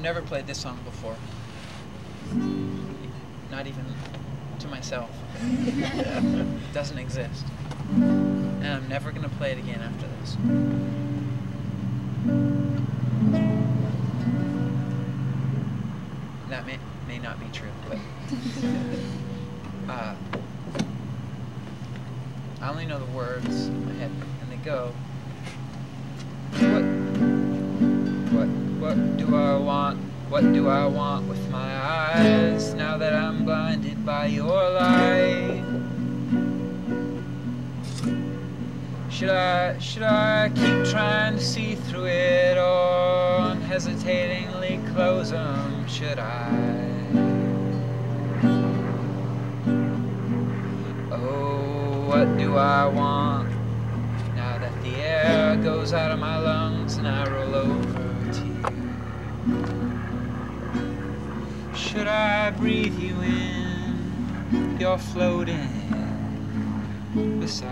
I've never played this song before. Not even to myself. it doesn't exist. And I'm never gonna play it again after this. That may, may not be true, but uh, I only know the words in my head, and they go. What, do I want? What do I want with my eyes now that I'm blinded by your light? Should I, should I keep trying to see through it or unhesitatingly close them? Should I? Oh, what do I want now that the air goes out of my lungs and I roll over I breathe you in? You're floating beside.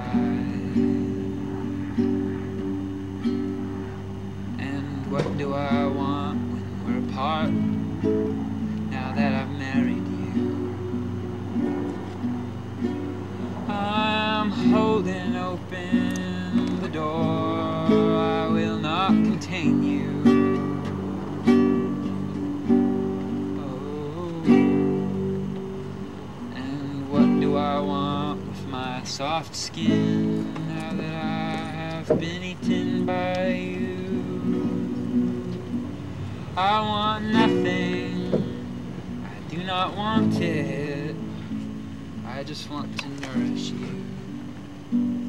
And what do I want when we're apart? Now that I've married you, I'm holding open the door. I will not contain you. Soft skin now that I have been eaten by you? I want nothing. I do not want it. I just want to nourish you.